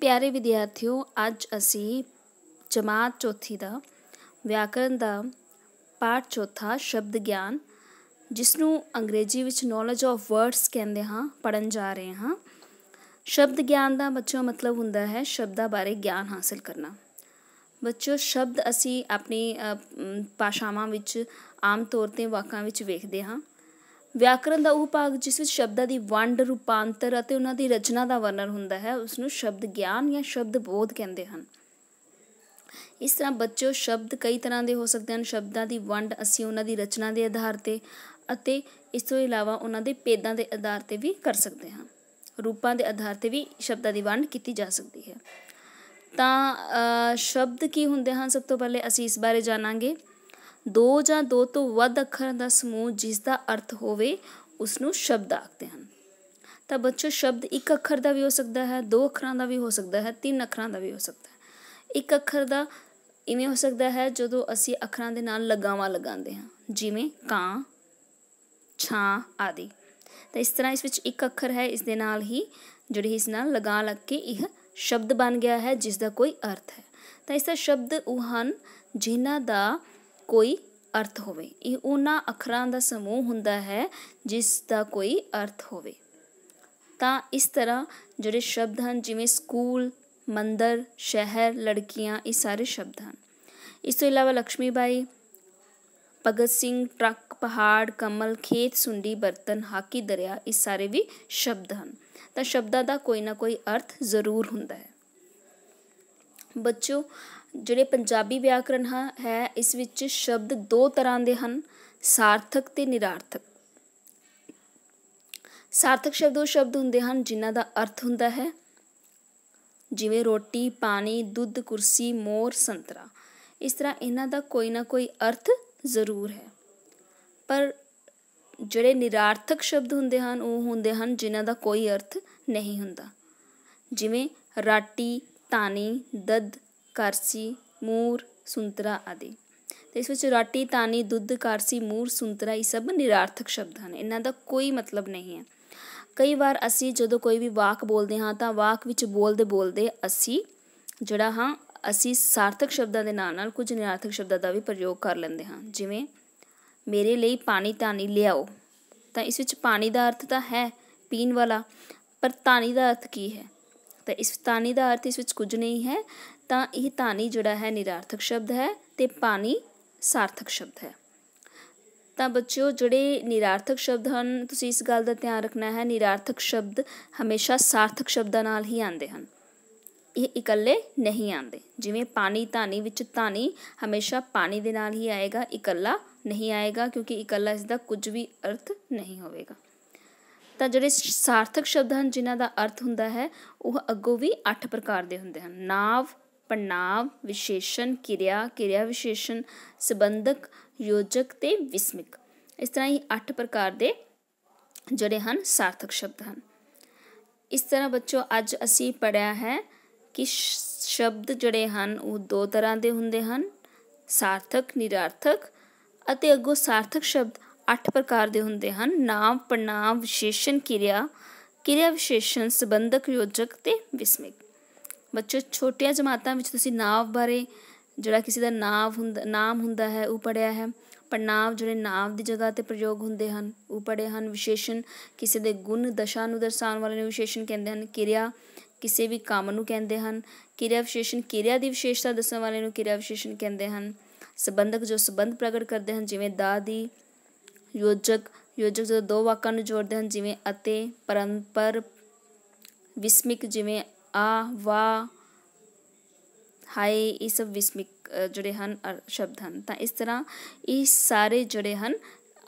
ਪਿਆਰੇ ਵਿਦਿਆਰਥੀਓ, ਅੱਜ ਅਸੀਂ ਜਮਾਤ ਚੌਥੀ ਦਾ, ਵਿਆਕਰਨ ਦਾ ਪਾਠ ਚੌਥਾ, ਸ਼ਬਦ ਗਿਆਨ ਜਿਸ ਨੂੰ ਅੰਗਰੇਜ਼ੀ ਵਿੱਚ ਨੌਲੇਜ ਆਫ ਵਰਡਸ ਕਹਿੰਦੇ ਹਾਂ ਪੜਨ ਜਾ ਰਹੇ ਹਾਂ। ਸ਼ਬਦ ਗਿਆਨ ਦਾ ਬੱਚਿਓ ਮਤਲਬ ਹੁੰਦਾ ਹੈ ਸ਼ਬਦਾਂ ਬਾਰੇ ਗਿਆਨ ਹਾਸਲ ਕਰਨਾ। ਬੱਚਿਓ, ਸ਼ਬਦ ਅਸੀਂ ਆਪਣੀ ਭਾਸ਼ਾਵਾਂ ਵਿੱਚ ਆਮ ਤੌਰ ਤੇ ਵਾਕਾਂ ਵਿੱਚ ਵੇਖਦੇ ਹਾਂ। ਵਿਆਕਰਨ ਦਾ ਉਹ ਭਾਗ ਜਿਸ ਵਿੱਚ ਸ਼ਬਦਾਂ ਦੀ ਵੰਡ, ਰੂਪਾਂਤਰ ਅਤੇ ਉਹਨਾਂ ਦੀ ਰਚਨਾ ਦਾ ਵਰਣਨ ਹੁੰਦਾ ਹੈ ਉਸ ਨੂੰ ਸ਼ਬਦ ਗਿਆਨ ਜਾਂ ਸ਼ਬਦ ਬੋਧ ਕਹਿੰਦੇ ਹਨ। ਇਸ ਤਰ੍ਹਾਂ ਬੱਚਿਓ ਸ਼ਬਦ ਕਈ ਤਰ੍ਹਾਂ ਦੇ ਹੋ ਸਕਦੇ ਹਨ। ਸ਼ਬਦਾਂ ਦੀ ਵੰਡ ਅਸੀਂ ਉਹਨਾਂ ਦੀ ਰਚਨਾ ਦੇ ਆਧਾਰ ਤੇ ਅਤੇ ਇਸ ਤੋਂ ਇਲਾਵਾ ਉਹਨਾਂ ਦੇ ਪੇਦਾਂ ਦੇ ਆਧਾਰ ਤੇ ਵੀ ਕਰ ਸਕਦੇ ਹਾਂ। ਰੂਪਾਂ ਦੇ ਆਧਾਰ ਤੇ ਵੀ ਸ਼ਬਦਾਂ ਦੀ ਵੰਡ ਕੀਤੀ ਜਾ ਸਕਦੀ ਹੈ। ਤਾਂ ਸ਼ਬਦ ਕੀ ਹੁੰਦੇ ਹਨ? ਸਭ ਤੋਂ ਪਹਿਲੇ ਅਸੀਂ ਇਸ ਬਾਰੇ ਜਾਣਾਂਗੇ। ਦੋ ਜਾਂ ਦੋ ਤੋਂ ਵੱਧ ਅੱਖਰਾਂ ਦਾ ਸਮੂਹ ਜਿਸ ਦਾ ਅਰਥ ਹੋਵੇ ਉਸ ਨੂੰ ਸ਼ਬਦ ਆਖਦੇ ਹਨ। ਤਾਂ ਬੱਚੋ, ਸ਼ਬਦ ਇੱਕ ਅੱਖਰ ਦਾ ਵੀ ਹੋ ਸਕਦਾ ਹੈ, ਦੋ ਅੱਖਰਾਂ ਦਾ ਵੀ ਹੋ ਸਕਦਾ ਹੈ, ਤਿੰਨ ਅੱਖਰਾਂ ਦਾ ਵੀ ਹੋ ਸਕਦਾ ਹੈ। ਇੱਕ ਅੱਖਰ ਦਾ ਇਵੇਂ ਹੋ ਸਕਦਾ ਹੈ, ਜਦੋਂ ਅਸੀਂ ਅੱਖਰਾਂ ਦੇ ਨਾਲ ਲਗਾਵਾਂ ਲਗਾਉਂਦੇ ਹਾਂ, ਜਿਵੇਂ ਕਾਂ, ਛਾਂ ਆਦਿ। ਤਾਂ ਇਸ ਤਰ੍ਹਾਂ ਇਸ ਵਿੱਚ ਇੱਕ ਅੱਖਰ ਹੈ, ਇਸ ਦੇ ਨਾਲ ਹੀ ਜਿਹੜੀ ਇਸ ਨਾਲ ਲਗਾ ਲੱਗ ਕੇ ਇਹ ਸ਼ਬਦ ਬਣ ਗਿਆ ਹੈ ਜਿਸ ਦਾ ਕੋਈ ਅਰਥ ਹੈ। ਤਾਂ ਇਸ ਦਾ ਸ਼ਬਦ ਉਹ ਹਨ ਜਿਨ੍ਹਾਂ ਦਾ ਕੋਈ ਅਰਥ ਹੋਵੇ। ਇਹ ਉਹਨਾਂ ਅੱਖਰਾਂ ਦਾ ਸਮੂਹ ਹੁੰਦਾ ਹੈ ਜਿਸ ਦਾ ਕੋਈ ਅਰਥ ਹੋਵੇ। ਤਾਂ ਇਸ ਤਰ੍ਹਾਂ ਜਿਹੜੇ ਸ਼ਬਦ ਹਨ, ਜਿਵੇਂ ਸਕੂਲ, ਮੰਦਰ, ਸ਼ਹਿਰ, ਲੜਕੀਆਂ, ਇਹ ਸਾਰੇ ਸ਼ਬਦ ਹਨ। ਇਸ ਤੋਂ ਇਲਾਵਾ ਲక్ష్ਮੀ ਬਾਈ ਭਗਤ ਸਿੰਘ, ਟਰੱਕ, ਪਹਾੜ, ਕਮਲ, ਖੇਤ, ਸੁੰਡੀ, ਬਰਤਨ, ਹਾਕੀ, ਦਰਿਆ, ਇਹ ਸਾਰੇ ਵੀ ਸ਼ਬਦ ਹਨ। ਤਾਂ ਸ਼ਬਦਾਂ ਦਾ ਕੋਈ ਨਾ ਕੋਈ ਅਰਥ ਜ਼ਰੂਰ ਹੁੰਦਾ ਹੈ। ਬੱਚੋ ਜਿਹੜੇ ਪੰਜਾਬੀ ਵਿਆਕਰਨ ਹੈ ਇਸ ਵਿੱਚ ਸ਼ਬਦ ਦੋ ਤਰ੍ਹਾਂ ਦੇ ਹਨ, ਸਾਰਥਕ ਤੇ ਨਿਰਾਰਥਕ। ਸਾਰਥਕ ਸ਼ਬਦ ਉਹ ਸ਼ਬਦ ਹੁੰਦੇ ਹਨ ਜਿਨ੍ਹਾਂ ਦਾ ਅਰਥ ਹੁੰਦਾ ਹੈ, ਜਿਵੇਂ ਰੋਟੀ, ਪਾਣੀ, ਦੁੱਧ, ਕੁਰਸੀ, ਮੋਰ, ਸੰਤਰਾ। ਇਸ ਤਰ੍ਹਾਂ ਇਹਨਾਂ ਦਾ ਕੋਈ ਨਾ ਕੋਈ ਅਰਥ ਜ਼ਰੂਰ ਹੈ। ਪਰ ਜਿਹੜੇ ਨਿਰਾਰਥਕ ਸ਼ਬਦ ਹੁੰਦੇ ਹਨ, ਉਹ ਹੁੰਦੇ ਹਨ ਜਿਨ੍ਹਾਂ ਦਾ ਕੋਈ ਅਰਥ ਨਹੀਂ ਹੁੰਦਾ। ਜਿਵੇਂ ਰਾਟੀ ਤਾਨੀ ਦਦ ਕਰਸੀ, ਮੂਰ, ਸੁੰਤਰਾ ਆਦਿ। ਤੇ ਇਸ ਵਿੱਚ ਰਾਟੀ ਤਾਨੀ ਦੁੱਧ, ਕਰਸੀ, ਮੂਰ, ਸੁੰਤਰਾ, ਇਹ ਸਭ ਨਿਰਾਰਥਕ ਸ਼ਬਦ ਹਨ ਇਹਨਾਂ ਦਾ ਕੋਈ ਮਤਲਬ ਨਹੀਂ ਹੈ। ਕਈ ਵਾਰ ਅਸੀਂ ਜਦੋਂ ਕੋਈ ਵੀ ਵਾਕ ਬੋਲਦੇ ਹਾਂ ਤਾਂ ਵਾਕ ਵਿੱਚ ਬੋਲਦੇ ਬੋਲਦੇ ਅਸੀਂ ਜਿਹੜਾ ਹਾਂ, ਅਸੀਂ ਸਾਰਥਕ ਸ਼ਬਦਾਂ ਦੇ ਨਾਲ ਨਾਲ ਕੁਝ ਨਿਰਾਰਥਕ ਸ਼ਬਦਾਂ ਦਾ ਵੀ ਪ੍ਰਯੋਗ ਕਰ ਲੈਂਦੇ ਹਾਂ। ਜਿਵੇਂ, ਮੇਰੇ ਲਈ ਪਾਣੀ ਤਾਨੀ ਲਿਆਓ। ਤਾਂ ਇਸ ਵਿੱਚ ਪਾਣੀ ਦਾ ਅਰਥ ਤਾਂ ਹੈ ਪੀਣ ਵਾਲਾ, ਪਰ ਤਾਨੀ ਦਾ ਅਰਥ ਕੀ ਹੈ? ਤਾਂ ਇਸ ਤਾਨੀ ਦਾ ਅਰਥ ਇਸ ਵਿੱਚ ਕੁਝ ਨਹੀਂ ਹੈ, ਤਾਂ ਇਹ ਤਾਨੀ ਜਿਹੜਾ ਹੈ ਨਿਰਾਰਥਕ ਸ਼ਬਦ ਹੈ ਤੇ ਪਾਣੀ ਸਾਰਥਕ ਸ਼ਬਦ ਹੈ। ਤਾਂ ਬੱਚਿਓ, ਜਿਹੜੇ ਨਿਰਾਰਥਕ ਸ਼ਬਦ ਹਨ, ਤੁਸੀਂ ਇਸ ਗੱਲ ਦਾ ਧਿਆਨ ਰੱਖਣਾ ਹੈ, ਨਿਰਾਰਥਕ ਸ਼ਬਦ ਹਮੇਸ਼ਾ ਸਾਰਥਕ ਸ਼ਬਦਾਂ ਨਾਲ ਹੀ ਆਉਂਦੇ ਹਨ। ਇਹ ਇਕੱਲੇ ਨਹੀਂ ਆਉਂਦੇ। ਜਿਵੇਂ ਪਾਣੀ ਧਾਨੀ ਵਿੱਚ ਧਾਨੀ ਹਮੇਸ਼ਾ ਪਾਣੀ ਦੇ ਨਾਲ ਹੀ ਆਏਗਾ, ਇਕੱਲਾ ਨਹੀਂ ਆਏਗਾ, ਕਿਉਂਕਿ ਇਕੱਲਾ ਇਸ ਦਾ ਕੁਝ ਵੀ ਅਰਥ ਨਹੀਂ ਹੋਵੇਗਾ। ਤਾਂ ਜਿਹੜੇ ਸਾਰਥਕ ਸ਼ਬਦ ਹਨ ਜਿਨ੍ਹਾਂ ਦਾ ਅਰਥ ਹੁੰਦਾ ਹੈ, ਉਹ ਅੱਗੋਂ ਵੀ 8 ਪ੍ਰਕਾਰ ਦੇ ਹੁੰਦੇ ਹਨ। ਨਾਵ ਪੜਨਾਵ ਵਿਸ਼ੇਸ਼ਣ, ਕਿਰਿਆ ਕਿਰਿਆ ਵਿਸ਼ੇਸ਼ਣ, ਸੰਬੰਧਕ, ਯੋਜਕ ਤੇ ਵਿਸਮਿਕ। ਇਸ ਤਰ੍ਹਾਂ ਹੀ 8 ਪ੍ਰਕਾਰ ਦੇ ਜਿਹੜੇ ਹਨ, ਸਾਰਥਕ ਸ਼ਬਦ ਹਨ। ਇਸ ਤਰ੍ਹਾਂ ਬੱਚੋ, ਅੱਜ ਅਸੀਂ ਪੜਿਆ ਹੈ ਕਿ ਸ਼ਬਦ ਜਿਹੜੇ ਹਨ, ਉਹ ਦੋ ਤਰ੍ਹਾਂ ਦੇ ਹੁੰਦੇ ਹਨ, ਸਾਰਥਕ, ਨਿਰਾਰਥਕ ਅਤੇ ਅੱਗੋਂ ਸਾਰਥਕ ਸ਼ਬਦ। 8 ਪ੍ਰਕਾਰ ਦੇ ਹੁੰਦੇ ਹਨ। ਨਾਮ ਪੜਨਾਮ ਵਿਸ਼ੇਸ਼ਣ, ਕਿਰਿਆ ਕਿਰਿਆ ਵਿਸ਼ੇਸ਼ਣ, ਸਬੰਧਕ, ਯੋਜਕ ਤੇ ਵਿਸਮਿਕ। ਬੱਚੋ, ਛੋਟੀਆਂ ਜਮਾਤਾਂ ਵਿੱਚ ਤੁਸੀਂ ਨਾਮ ਬਾਰੇ, ਜਿਹੜਾ ਕਿਸੇ ਦਾ ਨਾਮ ਹੁੰਦਾ ਨਾਮ ਹੁੰਦਾ ਹੈ, ਉਹ ਪੜਿਆ ਹੈ। ਪੜਨਾਮ ਜਿਹੜੇ ਨਾਮ ਦੀ ਜਗ੍ਹਾ ਤੇ ਪ੍ਰਯੋਗ ਹੁੰਦੇ ਹਨ, ਉਹ ਪੜੇ ਹਨ। ਵਿਸ਼ੇਸ਼ਣ ਕਿਸੇ ਦੇ ਗੁਣ, ਦਸ਼ਾ ਨੂੰ ਦਰਸਾਉਣ ਵਾਲੇ ਨੂੰ ਵਿਸ਼ੇਸ਼ਣ ਕਹਿੰਦੇ ਹਨ। ਕਿਰਿਆ ਕਿਸੇ ਵੀ ਕੰਮ ਨੂੰ ਕਹਿੰਦੇ ਹਨ। ਕਿਰਿਆ ਵਿਸ਼ੇਸ਼ਣ ਕਿਰਿਆ ਦੀ ਵਿਸ਼ੇਸ਼ਤਾ ਦੱਸਣ ਵਾਲੇ ਨੂੰ ਕਿਰਿਆ ਵਿਸ਼ੇਸ਼ਣ ਕਹਿੰਦੇ ਹਨ। ਸਬੰਧਕ ਜੋ ਸਬੰਧ ਪ੍ਰਗਟ ਕਰਦੇ ਹਨ, ਜਿਵੇਂ ਦਾ, ਦੀ ਯੋਜਕ ਯੋਜਕ ਜੋ ਦੋ ਵਾਕਾਂ ਨੂੰ ਜੋੜਦੇ ਹਨ, ਜਿਵੇਂ ਅਤੇ, ਪਰੰਪਰ, ਵਿਸਮਿਕ, ਜਿਵੇਂ ਆ, ਵਾ ਹਾਈ ਇਹ ਸਭ ਵਿਸਮਿਕ ਜਿਹੜੇ ਹਨ ਸ਼ਬਦ ਹਨ। ਤਾਂ ਇਸ ਤਰ੍ਹਾਂ ਇਹ ਸਾਰੇ ਜਿਹੜੇ ਹਨ,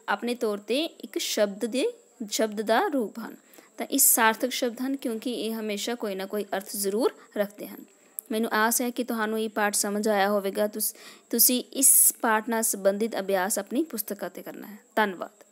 ਆਪਣੇ ਤੌਰ ਤੇ ਇੱਕ ਸ਼ਬਦ ਦੇ, ਸ਼ਬਦ ਦਾ ਰੂਪ ਹਨ। ਤਾਂ ਇਹ ਸਾਰਥਕ ਸ਼ਬਦ ਹਨ, ਕਿਉਂਕਿ ਇਹ ਹਮੇਸ਼ਾ ਕੋਈ ਨਾ ਕੋਈ ਅਰਥ ਜ਼ਰੂਰ ਰੱਖਦੇ ਹਨ। ਮੈਨੂੰ ਆਸ ਹੈ ਕਿ ਤੁਹਾਨੂੰ ਇਹ ਪਾਠ ਸਮਝ ਆਇਆ ਹੋਵੇਗਾ। ਤੁਸੀਂ ਇਸ ਪਾਠ ਨਾਲ ਸੰਬੰਧਿਤ ਅਭਿਆਸ ਆਪਣੀ ਪੁਸਤਕਾਂ ਤੇ ਕਰਨਾ ਹੈ। ਧੰਨਵਾਦ।